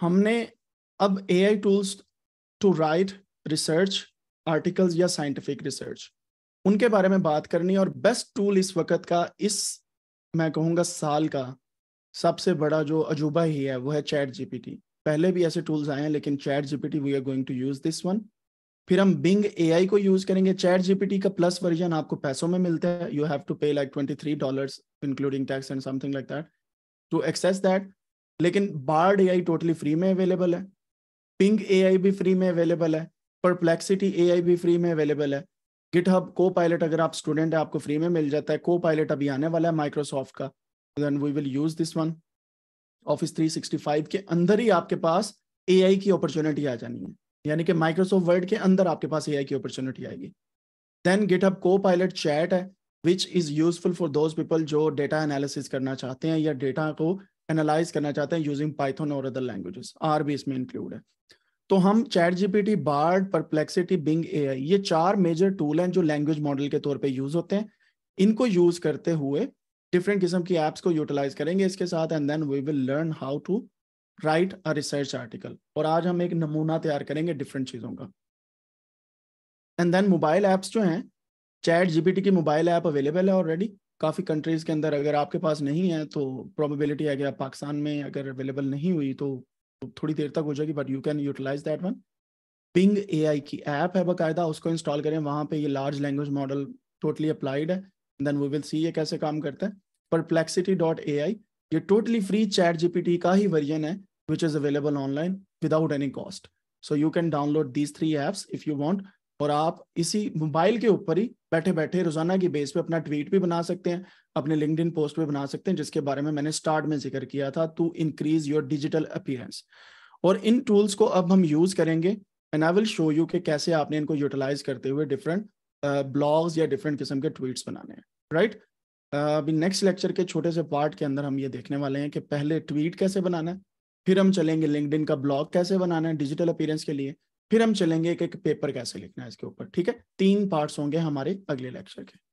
हमने अब A I tools to write research articles या साइंटिफिक रिसर्च उनके बारे में बात करनी और बेस्ट टूल इस वक्त का, इस, मैं कहूँगा साल का, सबसे बड़ा जो अजूबा ही है, वो है चैट जीपीटी पहले भी ऐसे टूल्स आए हैं, लेकिन chat GPT we are going to use this one फिर हम बिंग एआई को यूज़ करेंगे। चैट जीपीटी का प्लस वर्जन आपको पैसों में मिलता है। You have to pay like twenty three dollar including tax and something like that to access that लेकिन बार्ड एआई टोटली फ्री में अवेलेबल है। पिंग ए भी फ्री में अवेलेबल है। परप्लेक्सिटी ए भी फ्री में अवेलेबल है। गिट हब को पायलट अगर आप स्टूडेंट है, आपको फ्री में मिल जाता है। को पायलट अभी आने वाला है माइक्रोसॉफ्ट का। Then we will use this one office 365 के अंदर ही आपके पास एआई की अपॉर्चुनिटी आ जानी है। यानी कि माइक्रोसॉफ्ट वर्ड के अंदर आपके पास एआई की अपॉर्चुनिटी आएगी। देन गिट हब को पायलट चैट है which is useful for those people जो डेटा एनालिसिस करना चाहते हैं या डेटा को एनालाइज करना चाहते हैं यूजिंग पाइथन और अदर लैंग्वेजेस आर भी इसमें इंक्लूड है। तो हम chat GPT Bard Perplexity Bing AI ये चार मेजर टूल हैं जो लैंग्वेज मॉडल के तौर पे यूज़ होते हैं। इनको यूज़ करते हुए डिफरेंट किस्म की एप्स को यूटिलाइज करेंगे इसके साथ and then we will learn how to write a research article और आज हम एक नमूना तैयार करेंगे डिफरेंट चीज़ों का। एंड देन मोबाइल ऐप्स जो हैं चैट जीपीटी की मोबाइल ऐप अवेलेबल है ऑलरेडी काफ़ी कंट्रीज़ के अंदर अगर आपके पास नहीं है तो प्रोबेबिलिटी है कि आप पाकिस्तान में अगर अवेलेबल नहीं हुई तो थोड़ी देर तक हो जाएगी but you can utilise that one Bing AI की ऐप है बाकायदा, उसको इंस्टॉल करें, वहाँ पे ये large language model totally applied है देन वी विल सी ये कैसे काम करता है. परप्लेक्सिटी डॉट ए आई ये टोटली फ्री चैट जीपीटी का ही वर्जन है which is available online without any cost so you can download these three apps if you want और आप इसी मोबाइल के ऊपर ही बैठे बैठे रोज़ाना की बेस पे अपना ट्वीट भी बना सकते हैं, अपने लिंकड पोस्ट भी बना सकते हैं, जिसके बारे में मैंने स्टार्ट में ज़िक्र किया था to increase your digital appearance और इन टूल्स को अब हम यूज़ करेंगे and I will show you कि कैसे आपने इनको यूटिलाइज करते हुए डिफरेंट ब्लॉग्स या डिफरेंट किस्म के ट्वीट्स बनाने हैं राइट अभी नेक्स्ट लेक्चर के छोटे से पार्ट के अंदर हम ये देखने वाले हैं कि पहले ट्वीट कैसे बनाना है, फिर हम चलेंगे लिंकड का ब्लॉग कैसे बनाना है डिजिटल अपीयरेंस के लिए फिर हम चलेंगे एक पेपर कैसे लिखना है इसके ऊपर, ठीक है? तीन पार्ट्स होंगे हमारे अगले लेक्चर के।